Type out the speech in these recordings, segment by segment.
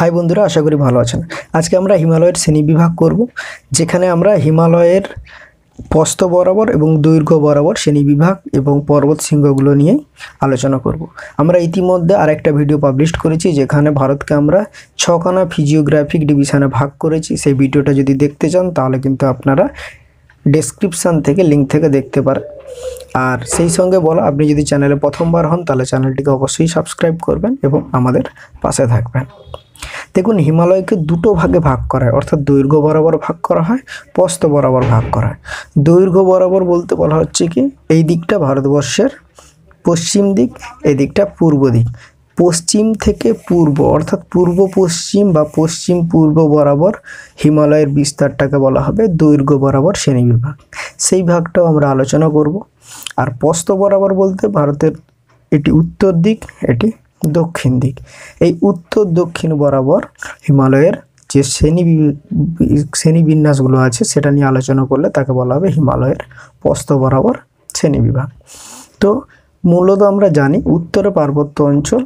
High বন্ধুরা, আশা করি ভালো আছেন। আজকে আমরা হিমালয়ের শ্রেণি বিভাগ করব, যেখানে আমরা হিমালয়ের প্রস্থ বরাবর এবং দৈর্ঘ্য বরাবর শ্রেণি বিভাগ এবং পর্বত শৃঙ্গগুলো নিয়ে আলোচনা করব। আমরা ইতিমধ্যে আরেকটা ভিডিও পাবলিশ করেছি, যেখানে ভারতকে আমরা ছখানা ফিজিওগ্রাফিক ডিভিশনে ভাগ করেছি। সেই ভিডিওটা যদি দেখতে চান, তাহলে কিন্তু আপনারা ডেসক্রিপশান থেকে লিঙ্ক থেকে দেখতে পারেন। আর সেই সঙ্গে বলা, আপনি যদি চ্যানেলে প্রথমবার হন, তাহলে চ্যানেলটিকে অবশ্যই সাবস্ক্রাইব করবেন এবং আমাদের পাশে থাকবেন। দেখুন, হিমালয়কে দুটো ভাগে ভাগ করা হয়। অর্থাৎ দৈর্ঘ্য বরাবর ভাগ করা হয় প্রস্থ বরাবর ভাগ করা হয়। দৈর্ঘ্য বরাবর বলতে বলা হচ্ছে কি? এই দিকটা ভারতবর্ষের পশ্চিম দিক, এই দিকটা পূর্ব দিক। পশ্চিম থেকে পূর্ব, অর্থাৎ পূর্ব পশ্চিম বা পশ্চিম পূর্ব বরাবর হিমালয়ের বিস্তারটাকে বলা হবে দৈর্ঘ্য বরাবর শ্রেণীবিভাগ সেই ভাগটাও আমরা আলোচনা করব। আর প্রস্থ বরাবর বলতে ভারতের এটি উত্তর দিক, এটি দক্ষিণ দিক। এই উত্তর দক্ষিণ বরাবর হিমালয়ের যে শ্রেণি বি- শ্রেণীবিন্যাসগুলো আছে, সেটা নিয়ে আলোচনা করলে তাকে বলা হবে হিমালয়ের প্রস্থ বরাবর শ্রেণীবিভাগ তো মূলত আমরা জানি উত্তরে পার্বত্য অঞ্চল।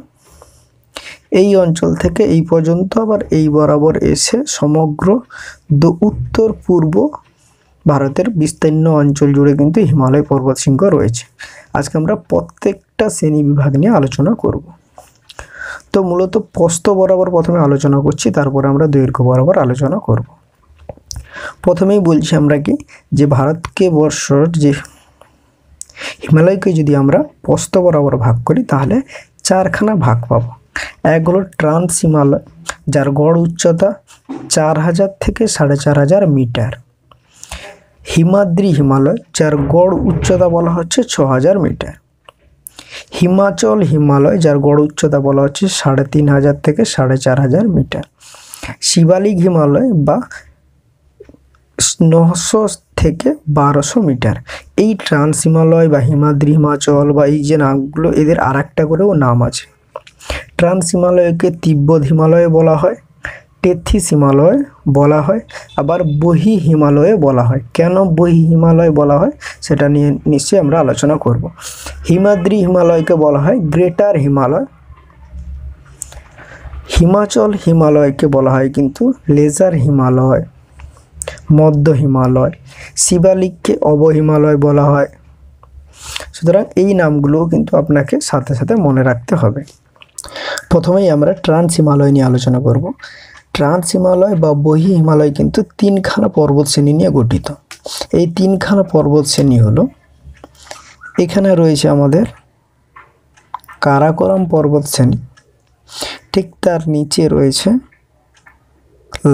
এই অঞ্চল থেকে এই পর্যন্ত আবার এই বরাবর এসে সমগ্র উত্তর পূর্ব ভারতের বিস্তীর্ণ অঞ্চল জুড়ে কিন্তু হিমালয় পর্বত শৃঙ্গ রয়েছে। আজকে আমরা প্রত্যেকটা শ্রেণি বিভাগ নিয়ে আলোচনা করব। তো মূলত প্রস্থ বরাবর প্রথমে আলোচনা করছি, তারপরে আমরা দৈর্ঘ্য বরাবর আলোচনা করব। প্রথমেই বলছি আমরা কি, যে ভারতকে বর্ষর যে হিমালয়কে যদি আমরা প্রস্থ বরাবর ভাগ করি, তাহলে চারখানা ভাগ পাবো। এক হলো ট্রান্স হিমালয়, যার গড় উচ্চতা চার হাজার থেকে সাড়ে চার হাজার মিটার। হিমাদ্রি হিমালয়, যার গড় উচ্চতা বলা হচ্ছে ছ হাজার মিটার। হিমাচল হিমালয়, যার গড় উচ্চতা বলা হচ্ছে সাড়ে তিন হাজার থেকে সাড়ে চার হাজার মিটার। শিবালিক হিমালয় বা নশো থেকে বারোশো মিটার। এই ট্রান্স হিমালয় বা হিমাদ্রি হিমাচল বা এই যে নামগুলো, এদের আর একটা করেও নাম আছে। ট্রান্স হিমালয়কে তিব্বত হিমালয় বলা হয়। টেথিস হিমালয় বলা হয়, আবার বহি হিমালয়ে বলা হয়। কেন বহি হিমালয় বলা হয়? সেটা নিয়ে নিশ্চয়ই আমরা আলোচনা করব। হিমাদ্রি হিমালয়কে বলা হয় গ্রেটার হিমালয়। হিমাচল হিমালয়কে বলা হয় কিন্তু লেজার হিমালয়, মধ্য হিমালয়। শিবালিককে অবহিমালয় বলা হয়। সুতরাং এই নামগুলোও কিন্তু আপনাকে সাথে সাথে মনে রাখতে হবে। প্রথমেই আমরা ট্রান্স হিমালয় নিয়ে আলোচনা করব। ট্রান্স হিমালয় বা বহি হিমালয় কিন্তু তিনখানা পর্বত শ্রেণি নিয়ে গঠিত। এই তিনখানা পর্বত শ্রেণি হলো, এখানে রয়েছে আমাদের কারাকোরাম পর্বত শ্রেণি ঠিক তার নিচে রয়েছে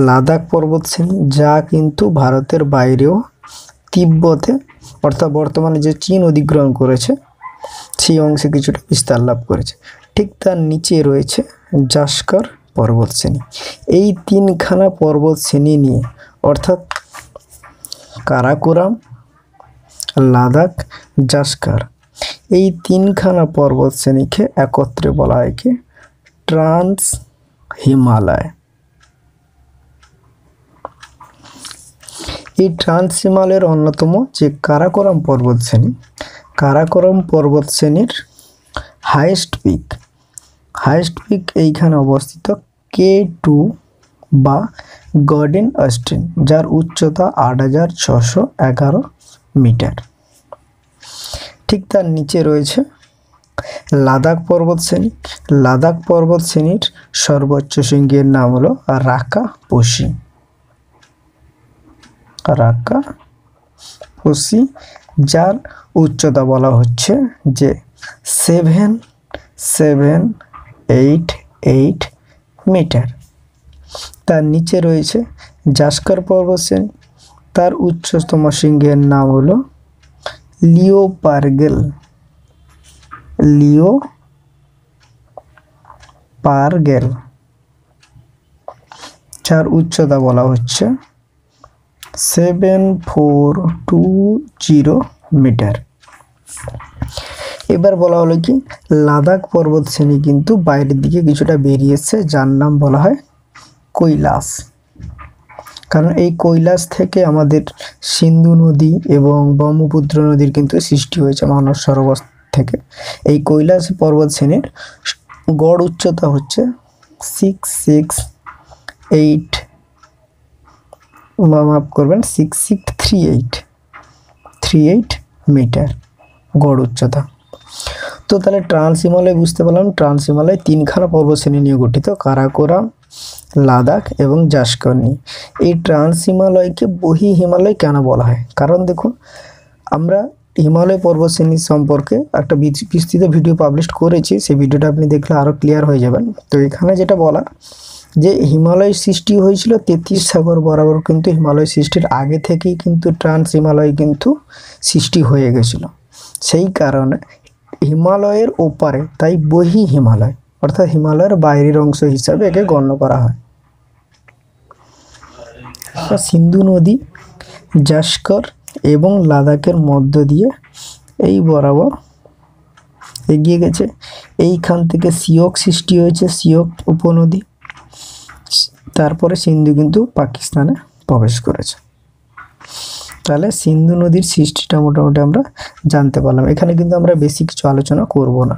লাদাখ পর্বত শ্রেণি যা কিন্তু ভারতের বাইরেও তিব্বতে, অর্থাৎ বর্তমানে যে চীন অধিগ্রহণ করেছে, সেই অংশে কিছুটা বিস্তার লাভ করেছে। ঠিক তার নিচে রয়েছে জাস্কর পর্বত শ্রেণি এই তিনখানা পর্বত শ্রেণি নিয়ে, অর্থাৎ কারাকোরাম, লাদাখ, জাস্কার, এই তিনখানা পর্বত শ্রেণীকে একত্রে বলা হয় কি? ট্রান্স হিমালয় এই ট্রান্স হিমালয়ের অন্যতম যে কারাকোরাম পর্বত শ্রেণি কারাকোরাম পর্বত শ্রেণির হাইয়েস্ট পিক হাইয়েস্ট পিক এইখানে অবস্থিত কে টু বা গর্ডেন অস্টিন, যার উচ্চতা আট হাজার ছশো এগারো মিটার। ঠিক তার নিচে রয়েছে লাদাখ পর্বত শ্রেণি। লাদাখ পর্বত শ্রেণির সর্বোচ্চ শৃঙ্গের নাম হলো রাকা পশি রাকা পশি যার উচ্চতা বলা হচ্ছে যে seven seven eight eight metre. তার নিচে রয়েছে জাস্কর পর্বত শ্রেণি তার উচ্চতম শৃঙ্গের নাম হলো লিও পারগেল লিও পারগেল। যার উচ্চতা বলা হচ্ছে seven four two zero metre. এবার বলা হলো কি, লাদাখ পর্বত শ্রেণি কিন্তু বাইরের দিকে কিছুটা বেরিয়েছে, যার নাম বলা হয় কৈলাস। কারণ এই কৈলাস থেকে আমাদের সিন্ধু নদী এবং ব্রহ্মপুত্র নদীর কিন্তু সৃষ্টি হয়েছে মানস সরোবর থেকে। এই কৈলাস পর্বত শ্রেণির গড় উচ্চতা হচ্ছে সিক্স সিক্স এইট মাপ করবেন six six three eight three eight metre গড় উচ্চতা। তো তাহলে ট্রান্স হিমালয় বুঝতে পারলাম ট্রান্স হিমালয় তিনখানা পর্বতশ্রেণী নিয়ে গঠিত, কারাকোরাম, লাদাখ এবং জাসকর্ণী এই ট্রান্স হিমালয়কে বহি হিমালয় কেন বলা হয়? কারণ দেখুন, আমরা হিমালয় পর্বতশ্রেণী সম্পর্কে একটা বিস্তৃত ভিডিও পাবলিশ করেছি, সেই ভিডিওটা আপনি দেখলে আরও ক্লিয়ার হয়ে যাবেন। তো এখানে যেটা বলা, যে হিমালয় সৃষ্টি হয়েছিল তেত্রিশ সাগর বরাবর, কিন্তু হিমালয় সৃষ্টির আগে থেকেই কিন্তু ট্রান্স হিমালয় কিন্তু সৃষ্টি হয়ে গেছিল। সেই কারণে হিমালয়ের ওপারে, তাই বহি হিমালয়, অর্থাৎ হিমালয়ের বাইরের অংশ হিসাবে একে গণ্য করা হয়। সিন্ধু নদী, জাস্কর এবং লাদাখের মধ্য দিয়ে এই বরাবর এগিয়ে গেছে। এইখান থেকে সিওক সৃষ্টি হয়েছে সিওক উপনদী। তারপরে সিন্ধু কিন্তু পাকিস্তানে প্রবেশ করেছে। তাহলে সিন্ধু নদীর সৃষ্টিটা মোটামুটি আমরা জানতে পারলাম। এখানে কিন্তু আমরা বেশি কিছু আলোচনা করব না।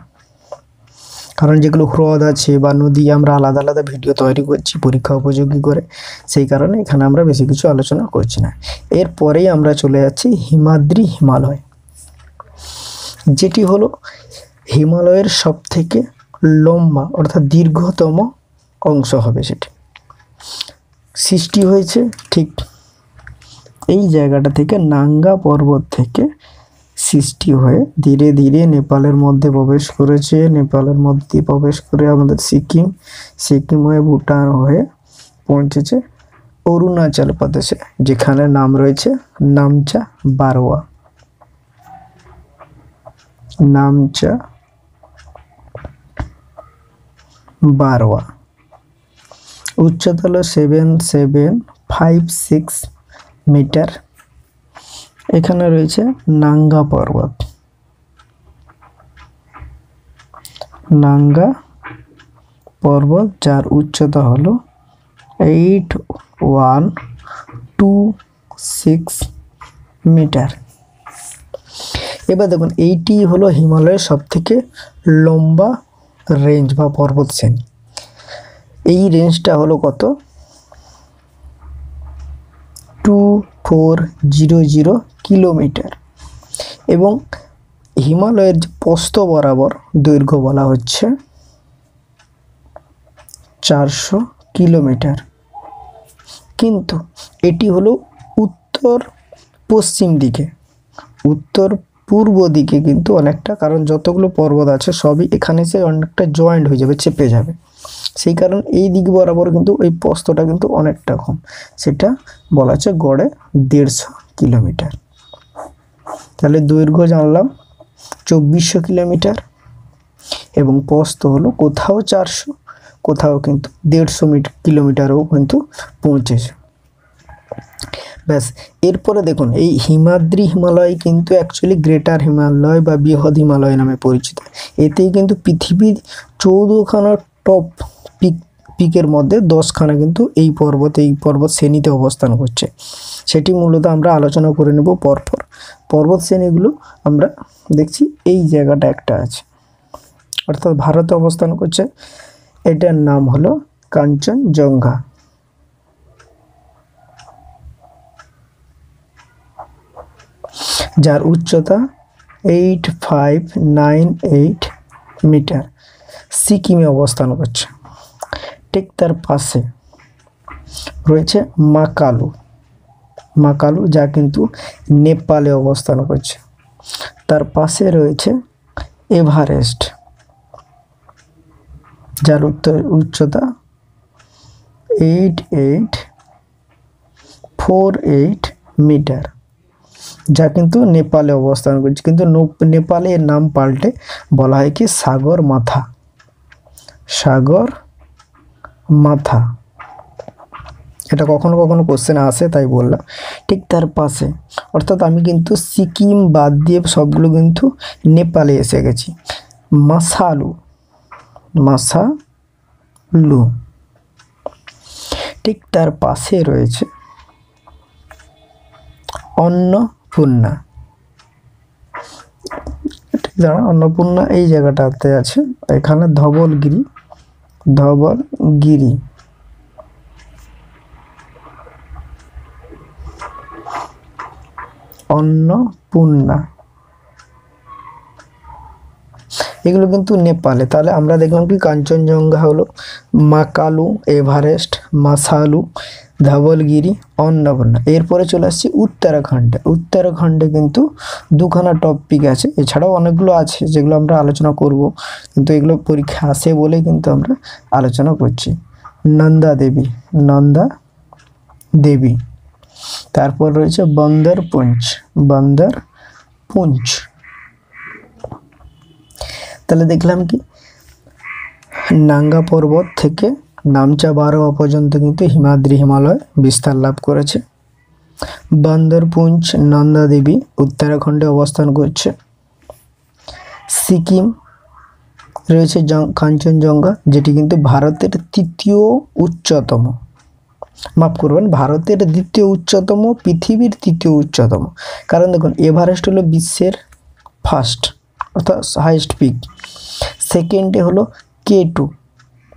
কারণ যেগুলো হ্রদ আছে বা নদী, আমরা আলাদা আলাদা ভিডিও তৈরি করছি, পরীক্ষা উপযোগী করে, সেই কারণে এখানে আমরা বেশি কিছু আলোচনা করছি না। এরপরেই আমরা চলে যাচ্ছি হিমাদ্রি হিমালয়। যেটি হলো হিমালয়ের সব থেকে লম্বা অর্থাৎ দীর্ঘতম অংশ হবে সেটি। সৃষ্টি হয়েছে ঠিক এই জায়গাটা থেকে নাঙ্গা পর্বত থেকে সৃষ্টি হয়ে ধীরে ধীরে নেপালের মধ্যে প্রবেশ করেছে। নেপালের মধ্যে প্রবেশ করে আমাদের সিকিম সিকিম হয়ে ভুটান হয়ে পৌঁছেছে অরুণাচল প্রদেশে, যেখানে নাম রয়েছে নামচা বারোয়া। নামচা বারোয়া। উচ্চতা হলো seven seven five six metre. এখানে রয়েছে নাঙ্গা পর্বত। নাঙ্গা পর্বত যার উচ্চতা হলো eight one two six metre. এবার দেখুন, এইটি হলো হিমালয়ের সবথেকে লম্বা রেঞ্জ বা পর্বত শ্রেণি এই রেঞ্জটা হলো কত? Two four zero zero kilometre এবং হিমালয়ের যে প্রস্থ বরাবর দৈর্ঘ্য বলা হচ্ছে চারশো কিলোমিটার। কিন্তু এটি হলো উত্তর পশ্চিম দিকে। উত্তর পূর্ব দিকে কিন্তু অনেকটা, কারণ যতগুলো পর্বত আছে সবই এখানে সে অনেকটা জয়েন্ট হয়ে যাবে, চেপে যাবে। সেই কারণ এই দিক বরাবর কিন্তু এই প্রস্তটা কিন্তু অনেকটা কম। সেটা বলা হচ্ছে গড়ে দেড়শো কিলোমিটার। তাহলে দৈর্ঘ্য জানলাম চব্বিশশো কিলোমিটার এবং প্রস্থ হলো কোথাও চারশো, কোথাও কিন্তু দেড়শো মিটার কিলোমিটারও কিন্তু পৌঁছেছে। ব্যাস, এরপরে দেখুন, এই হিমাদ্রি হিমালয় কিন্তু অ্যাকচুয়ালি গ্রেটার হিমালয় বা বৃহৎ হিমালয় নামে পরিচিত। এতেই কিন্তু পৃথিবীর চৌদ্দখানা টপ পিক, পিকের মধ্যে দশখানা কিন্তু এই পর্বত এই পর্বত শ্রেণীতে অবস্থান করছে। সেটি মূলত আমরা আলোচনা করে নেব পরপর। পর্বত শ্রেণীগুলো আমরা দেখছি, এই জায়গাটা একটা আছে। অর্থাৎ ভারতে অবস্থান করছে, এটার নাম হলো কাঞ্চনজঙ্ঘা। যার উচ্চতা eight five nine eight metre. সিকিমে অবস্থান করছে। ঠিক তার পাশে রয়েছে মাকালু মাকালু যা কিন্তু নেপালে অবস্থান করছে। তার পাশে রয়েছে এভারেস্ট, যার উত্তর উচ্চতা eight eight four eight metre যা কিন্তু নেপালে অবস্থান করছে। কিন্তু নেপালে নাম পাল্টে বলা হয় কি সাগর মাথা। সাগর মাথা। এটা কখনো কখনো কোশ্চেন আসে, তাই বললাম। ঠিক তার পাশে। অর্থাৎ আমি কিন্তু সিকিম বাদ দিয়ে সবগুলো কিন্তু নেপালে এসে গেছি। মাসালু। মাসালু। ঠিক তার পাশে রয়েছে অন্নপূর্ণা। ঠিক দাঁড়া অন্নপূর্ণা এই জায়গাটাতে আছে, এখানে ধবলগিরি। ধবলগিরি অন্নপূর্ণা এগুলো কিন্তু নেপালে। তাহলে আমরা দেখলাম কি, কাঞ্চনজঙ্ঘা হলো, মাকালু, এভারেস্ট, মাসালু, ধবলগিরি, অন্নপূর্ণা। এরপরে চলে আসছি উত্তরাখণ্ডে। উত্তরাখণ্ডে কিন্তু দুখানা টপিক আছে। এছাড়াও অনেকগুলো আছে যেগুলো আমরা আলোচনা করব। কিন্তু এগুলো পরীক্ষা আসে বলে কিন্তু আমরা আলোচনা করছি। নন্দা দেবী নন্দা দেবী। তারপর রয়েছে বন্দর পুঞ্চ বন্দর পুঞ্চ তাহলে দেখলাম কি? নাঙ্গা পর্বত থেকে নামচা বারো পর্যন্ত কিন্তু হিমাদ্রি হিমালয় বিস্তার লাভ করেছে। বান্দরপুঞ্জ নন্দা দেবী উত্তরাখণ্ডে অবস্থান করছে। সিকিম রয়েছে কাঞ্চনজঙ্ঘা, যেটি কিন্তু ভারতের তৃতীয় উচ্চতম। মাফ করবেন, ভারতের দ্বিতীয় উচ্চতম, পৃথিবীর তৃতীয় উচ্চতম। কারণ দেখুন, এভারেস্ট হলো বিশ্বের ফার্স্ট অর্থাৎ হাইয়েস্ট পিক সেকেন্ডে হলো কে টু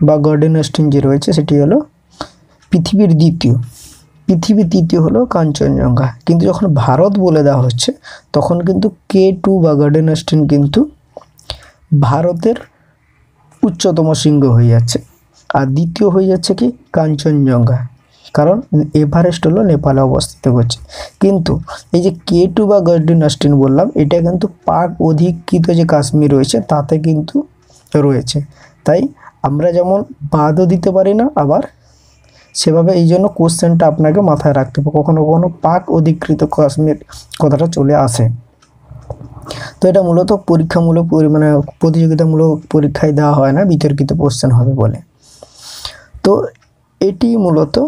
বা গর্ডেন যে রয়েছে, সেটি হলো পৃথিবীর দ্বিতীয়। পৃথিবীর তৃতীয় হলো কাঞ্চনজঙ্ঘা। কিন্তু যখন ভারত বলে দেওয়া হচ্ছে, তখন কিন্তু কে টু বা গার্ডেন কিন্তু ভারতের উচ্চতম শৃঙ্গ হয়ে যাচ্ছে। আর দ্বিতীয় হয়ে যাচ্ছে কি? কাঞ্চনজঙ্ঘা। কারণ এভারেস্ট হলো নেপালে অবস্থিত করছে কিন্তু এই যে কে টু বা গার্ডেন আস্টিন বললাম, এটা কিন্তু পাক অধিকৃত যে কাশ্মীর রয়েছে, তাতে কিন্তু রয়েছে। তাই আমরা যেমন বাদও দিতে পারি না, আবার সেভাবে এই জন্য কোশ্চেনটা আপনাকে মাথায় রাখতে হবে। কখনো কখনো পাক অধিকৃত কাশ্মীর কথাটা চলে আসে। তো এটা মূলত পরীক্ষামূলক পরি- মানে প্রতিযোগিতামূলক পরীক্ষায় দেওয়া হয় না, বিতর্কিত কোশ্চেন হবে বলে। তো এটি মূলত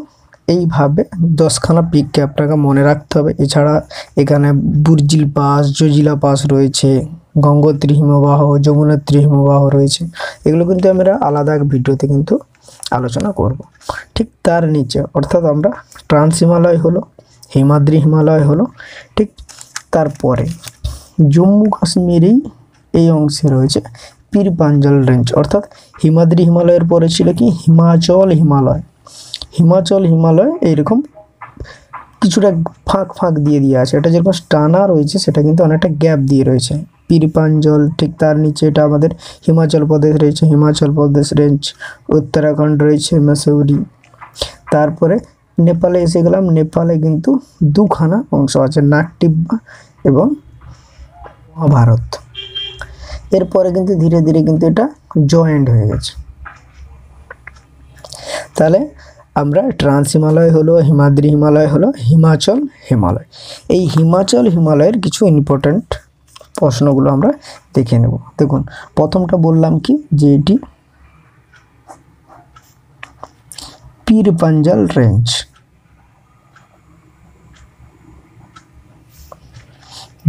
এইভাবে দশখানা পিককে আপনাকে মনে রাখতে হবে। এছাড়া এখানে বুর্জিল পাস, জজিলা পাস রয়েছে, গঙ্গোত্রী হিমবাহ, যমুনাত্রী হিমবাহ রয়েছে। এগুলো কিন্তু আমরা আলাদা এক ভিডিওতে কিন্তু আলোচনা করব। ঠিক তার নিচে, অর্থাৎ আমরা ট্রান্স হিমালয় হলো, হিমাদ্রি হিমালয় হলো, ঠিক তারপরে জম্মু কাশ্মীরেই এই অংশে রয়েছে পীর পাঞ্জাল রেঞ্জ অর্থাৎ হিমাদ্রি হিমালয়ের পরে ছিল কি? হিমাচল হিমালয়। হিমাচল হিমালয় এইরকম কিছুটা ফাঁক ফাঁক দিয়ে দিয়ে আছে। এটা যেরকম টানা রয়েছে, সেটা কিন্তু অনেকটা গ্যাপ দিয়ে রয়েছে। পীরপাঞ্জল ঠিক তার নিচে এটা আমাদের হিমাচল প্রদেশ রয়েছে, হিমাচল প্রদেশ রেঞ্জ, উত্তরাখণ্ড রয়েছে, মেসৌরি। তারপরে নেপালে এসে গেলাম, নেপালে কিন্তু দুখানা অংশ আছে নাকটিব্বা এবং মহাভারত। এরপরে কিন্তু ধীরে ধীরে কিন্তু এটা জয়েন্ট হয়ে গেছে। তাহলে আমরা ট্রান্স হিমালয় হলো, হিমাদ্রি হিমালয় হলো, হিমাচল হিমালয়। এই হিমাচল হিমালয়ের কিছু ইম্পর্ট্যান্ট প্রশ্নগুলো আমরা দেখে নেব। দেখুন, প্রথমটা বললাম কি যে এটি পীর পাঞ্জাল রেঞ্জ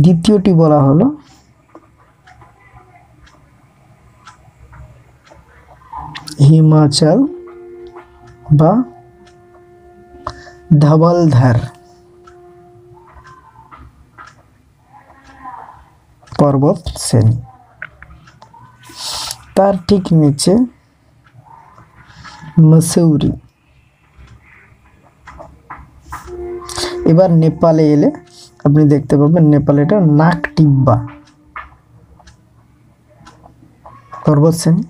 দ্বিতীয়টি বলা হলো হিমাচল বা ধবলধার। পর্বত শ্রেণি। তার ঠিক নিচে মসৌরি। এবার নেপালে এলে আপনি দেখতে পাবেন নেপালে এটা নাকটিব্বা পর্বত শ্রেণি।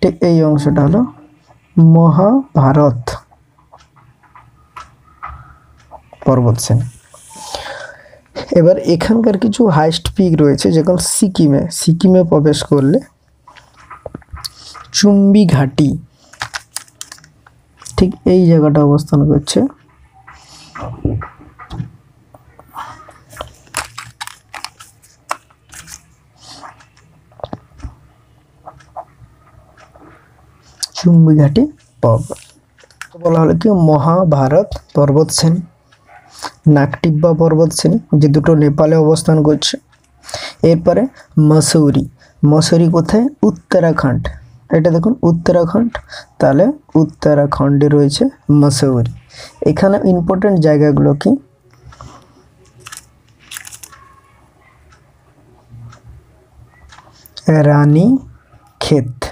ঠিক এই অংশটা হলো মহাভারত। পর্বত শ্রেণি এবার এখানকার কিছু হাইস্ট পিক রয়েছে যেমন সিকিমে সিকিমে প্রবেশ করলে চুম্বি ঘাটি ঠিক এই জায়গাটা অবস্থান করছে। চুম্বি ঘাটি পর্বত। বলা হলো কি মহাভারত পর্বত শ্রেণি। নাকটিব্বা পর্বত শ্রেণি, যে দুটো নেপালে অবস্থান করছে। এরপরে মসৌরি। মসৌরি কোথায়? উত্তরাখণ্ড। এটা দেখুন, উত্তরাখণ্ড। তাহলে উত্তরাখণ্ডে রয়েছে মসৌরি। এখানে ইম্পর্টেন্ট জায়গাগুলো কি? রানী ক্ষেত।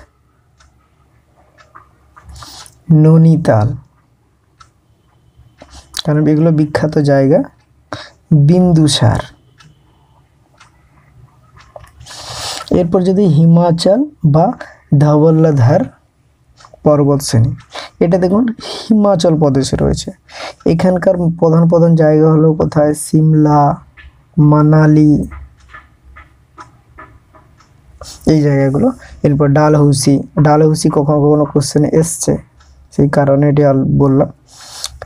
ননিতাল। কারণ এগুলো বিখ্যাত জায়গা। বিন্দুসার এরপর যদি হিমাচল বা ধবল্লাধার পর্বত শ্রেণি, এটা দেখুন হিমাচল প্রদেশে রয়েছে। এখানকার প্রধান প্রধান জায়গা হলো কোথায়? সিমলা, মানালি, এই জায়গাগুলো। এরপর ডালহৌসি। ডালহৌসি কখনো কখনো কোশ্চেনে এসছে, সেই কারণে এটি বললাম।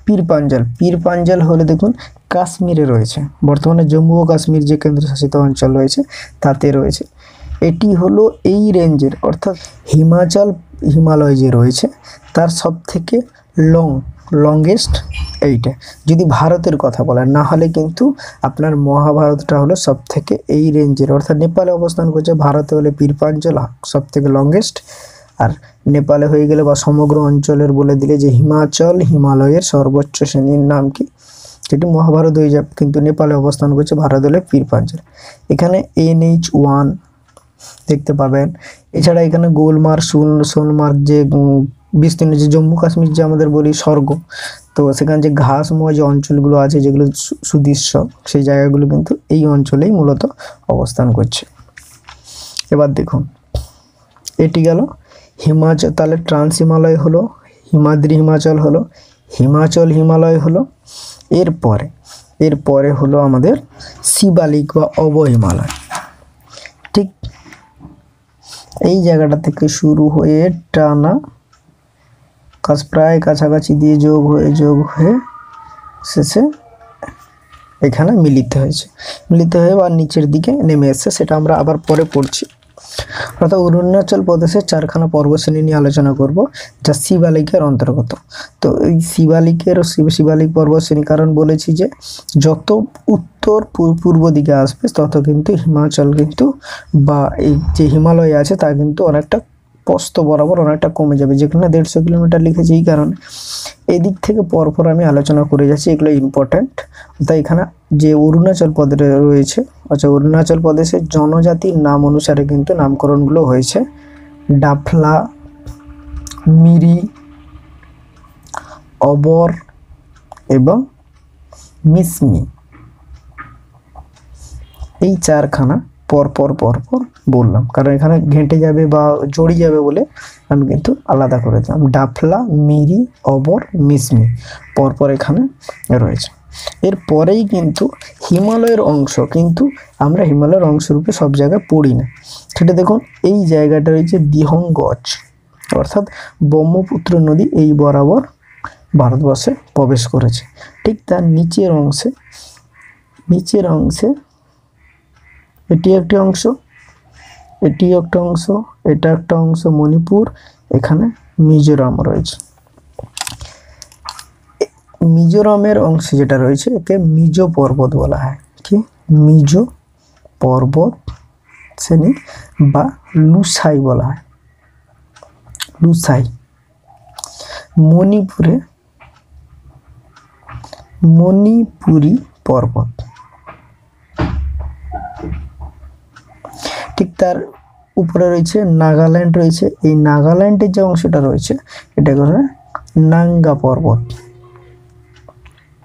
পীর পাঞ্জাল। পীর পাঞ্জাল হলে দেখুন কাশ্মীরে রয়েছে। বর্তমানে জম্মু ও কাশ্মীর যে কেন্দ্রশাসিত অঞ্চল রয়েছে, তাতে রয়েছে। এটি হলো এই রেঞ্জের, অর্থাৎ হিমাচল হিমালয় যে রয়েছে, তার সব থেকে লং লংগেস্ট এইটা। যদি ভারতের কথা বলেন, না হলে কিন্তু আপনার মহাভারতটা হলো সব থেকে এই রেঞ্জের। অর্থাৎ নেপালে অবস্থান করছে ভারতে হলে পীরপাঞ্চল সব থেকে লংগেস্ট আর নেপালে হয়ে গেলে বা সমগ্র অঞ্চলের বলে দিলে যে হিমাচল, হিমালয়ের সর্বোচ্চ শ্রেণির নাম কি? যেটি মহাভারত হয়ে যাবে। কিন্তু নেপালে অবস্থান করছে ভারত হলে পীরপাঞ্চল। এখানে এনএইচ ওয়ান দেখতে পাবেন। এছাড়া এখানে গোলমার্গ, সোন, সোনমার্গ যে বিস্তীর্ণ যে জম্মু কাশ্মীর যে আমাদের বলি স্বর্গ, তো সেখানে যে ঘাসময় যে অঞ্চলগুলো আছে, যেগুলো সুদৃশ্য, সেই জায়গাগুলো কিন্তু এই অঞ্চলেই মূলত অবস্থান করছে। এবার দেখুন, এটি গেল হিমাচল, তাহলে ট্রান্স হিমালয় হলো, হিমাদ্রি হিমাচল হলো, হিমাচল হিমালয় হলো। এরপরে এরপরে হলো আমাদের শিবালিক বা অব হিমালয় ঠিক এই জায়গাটা থেকে শুরু হয়ে টানা কাজ প্রায় কাছাকাছি দিয়ে যোগ হয়ে যোগ হয়ে শেষে এখানে মিলিত হয়েছে। মিলিত হয়ে বা নিচের দিকে নেমে এসছে, সেটা আমরা আবার পরে পড়ছি। অর্থাৎ অরুণাচল প্রদেশের চারখানা পর্বশ্রেণী নিয়ে আলোচনা করব, যা শিবালিকের অন্তর্গত। তো এই শিবালিকের শিব শিবালিক পর্বশ্রেণী, কারণ বলেছি যে যত উত্তর পূর্ব দিকে আসবে, তত কিন্তু হিমাচল কিন্তু বা এই যে হিমালয় আছে, তা কিন্তু অনেকটা পস্ত বরাবর অনেকটা কমে যাবে। যেখানে দেড়শো কিলোমিটার লিখেছে এই কারণে। এদিক থেকে পরপর আমি আলোচনা করে যাচ্ছি, এগুলো ইম্পর্ট্যান্ট তাই এখানে যে অরুণাচল প্রদেশে রয়েছে আচ্ছা অরুণাচল প্রদেশের জনজাতির নাম অনুসারে কিন্তু নামকরণগুলো হয়েছে। ডাফলা, মিরি, অবর এবং মিসমি। এই চারখানা পর পর পর পর বললাম। কারণ এখানে ঘেঁটে যাবে বা জড়িয়ে যাবে বলে আমি কিন্তু আলাদা করে দিলাম ডাফলা, মিরি, অবর, মিসমি পরপর এখানে রয়েছে। এর পরেই কিন্তু হিমালয়ের অংশ কিন্তু আমরা হিমালয়ের অংশরূপে সব জায়গায় পড়ি না। সেটা দেখুন, এই জায়গাটা রয়েছে দিহঙ্গজ। অর্থাৎ ব্রহ্মপুত্র নদী এই বরাবর ভারতবর্ষে প্রবেশ করেছে। ঠিক তার নিচের অংশে নিচের অংশে এটি একটি অংশ, এটি একটা অংশ, এটা একটা অংশ মণিপুর, এখানে মিজোরাম রয়েছে। মিজোরামের অংশে যেটা রয়েছে একে মিজো পর্বত বলা হয়। কি? মিজো পর্বত শ্রেণি বা লুসাই বলা হয়। লুসাই। মণিপুরে মণিপুরি পর্বত। ঠিক তার উপরে রয়েছে নাগাল্যান্ড রয়েছে। এই নাগাল্যান্ডের যে অংশটা রয়েছে, এটা করে নাঙ্গা পর্বত।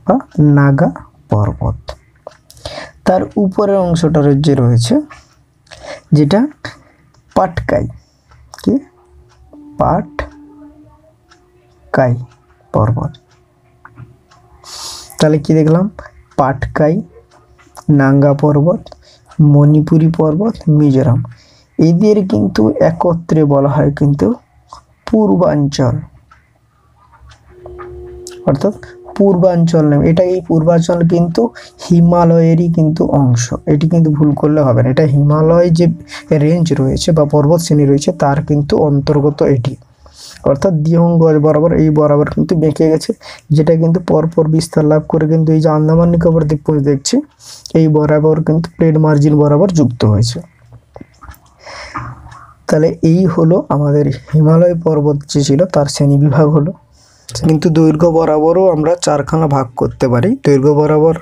বা নাগা পর্বত। তার উপরের অংশটা যে রয়েছে, যেটা পাটকাই। কি? পাটকাই পর্বত। তাহলে কি দেখলাম? পাটকাই, নাঙ্গা পর্বত মণিপুরি পর্বত, মিজোরাম। এদের কিন্তু একত্রে বলা হয় কিন্তু পূর্বাঞ্চল। অর্থাৎ পূর্বাঞ্চল নাম। এটা এই পূর্বাঞ্চল কিন্তু হিমালয়েরই কিন্তু অংশ। এটি কিন্তু ভুল করলে হবে না। এটা হিমালয় যে রেঞ্জ রয়েছে বা পর্বত শ্রেণি রয়েছে, তার কিন্তু অন্তর্গত এটি। অর্থাৎ দিহঙ্গজ বরাবর এই বরাবর কিন্তু বেঁকে গেছে, যেটা কিন্তু পরপর বিস্তার লাভ করে কিন্তু এই যে আন্দামান নিকোবর দ্বীপপুঞ্জ দেখছি, এই বরাবর কিন্তু প্লেট মার্জিন বরাবর যুক্ত হয়েছে। তাহলে এই হলো আমাদের হিমালয় পর্বত যে ছিল, তার শ্রেণি বিভাগ হলো। কিন্তু দৈর্ঘ্য বরাবরও আমরা চারখানা ভাগ করতে পারি। দৈর্ঘ্য বরাবর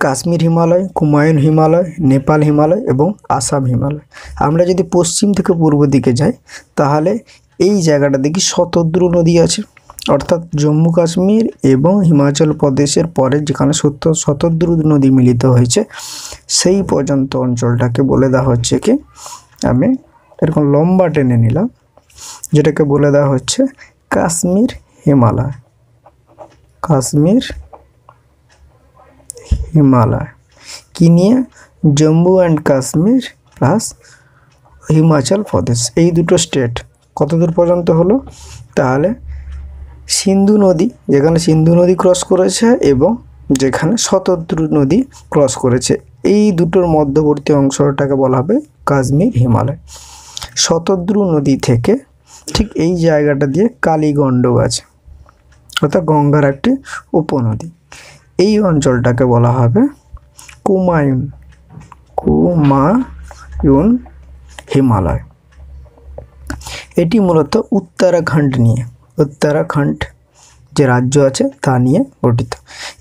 কাশ্মীর হিমালয় কুমায়ুন হিমালয়, নেপাল হিমালয় এবং আসাম হিমালয়। আমরা যদি পশ্চিম থেকে পূর্ব দিকে যাই, তাহলে এই জায়গাটা দেখি শতদ্রু নদী আছে। অর্থাৎ জম্মু কাশ্মীর এবং হিমাচল প্রদেশের পরে যেখানে সত্য শতদ্রু নদী মিলিত হয়েছে, সেই পর্যন্ত অঞ্চলটাকে বলে দেওয়া হচ্ছে কি, আমি এরকম লম্বা টেনে নিলাম, যেটাকে বলে দেওয়া হচ্ছে কাশ্মীর হিমালয়। কাশ্মীর হিমালয়। কি নিয়ে? Jammu and Kashmir plus Himachal Pradesh. এই দুটো স্টেট কত দূর পর্যন্ত হলো? তাহলে সিন্ধু নদী, যেখানে সিন্ধু নদী ক্রস করেছে এবং যেখানে শতদ্রু নদী ক্রস করেছে, এই দুটোর মধ্যবর্তী অংশটাকে বলা হবে কাশ্মীর হিমালয়। শতদ্রু নদী থেকে ঠিক এই জায়গাটা দিয়ে কালীগণ্ডক আছে, অর্থাৎ গঙ্গার একটি উপনদী। এই অঞ্চলটাকে বলা হবে কুমায়ুন কুমায়ুন হিমালয়। এটি মূলত উত্তরাখণ্ড নিয়ে, উত্তরাখণ্ড যে রাজ্য আছে তা নিয়ে গঠিত।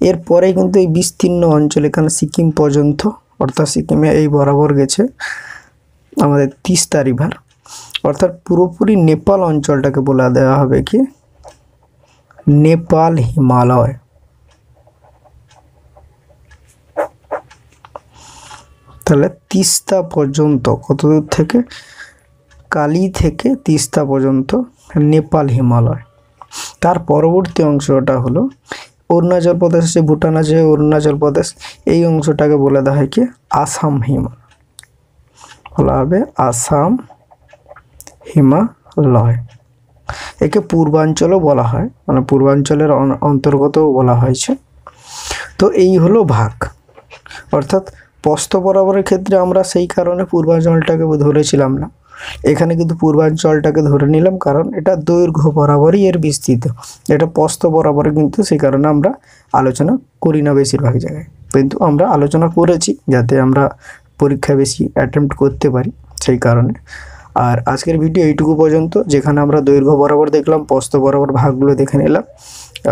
এরপরে কিন্তু এই বিস্তীর্ণ অঞ্চল এখানে সিকিম পর্যন্ত, অর্থাৎ সিকিমে এই বরাবর গেছে আমাদের তিস্তা রিভার। অর্থাৎ পুরোপুরি নেপাল অঞ্চলটাকে বলে দেওয়া হবে কি? নেপাল হিমালয়। তাহলে তিস্তা পর্যন্ত কত দূর থেকে? কালি থেকে তিস্তা পর্যন্ত নেপাল হিমালয়। তার পরবর্তী অংশটা হলো অরুণাচল প্রদেশ, যে ভুটান আছে অরুণাচল প্রদেশ, এই অংশটাকে বলে দেওয়া হয় কি? আসাম হিমালয় বলা হবে আসাম হিমালয়। একে পূর্বাঞ্চলও বলা হয় মানে পূর্বাঞ্চলের অন- অন্তর্গতও বলা হয়েছে। তো এই হলো ভাগ। অর্থাৎ পস্ত বরাবরের ক্ষেত্রে আমরা সেই কারণে পূর্বাঞ্চলটাকে ধরেছিলাম না। এখানে কিন্তু পূর্বাঞ্চলটাকে ধরে নিলাম, কারণ এটা দৈর্ঘ্য বরাবরই এর বিস্তৃত। এটা পস্ত বরাবরে কিন্তু সেই কারণে আমরা আলোচনা করি না বেশিরভাগ জায়গায়। কিন্তু আমরা আলোচনা করেছি যাতে আমরা পরীক্ষা বেশি অ্যাটেম্প্ট করতে পারি সেই কারণে। আর আজকের ভিডিও এইটুকু পর্যন্ত, যেখানে আমরা দৈর্ঘ্য বরাবর দেখলাম পস্ত বরাবর ভাগগুলো দেখে নিলাম।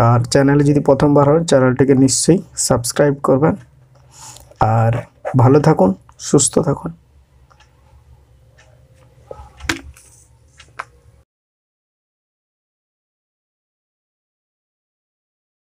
আর চ্যানেলে যদি প্রথমবার হন চ্যানেলটিকে নিশ্চয়ই সাবস্ক্রাইব করবেন। আর ভালো থাকুন, সুস্থ থাকুন।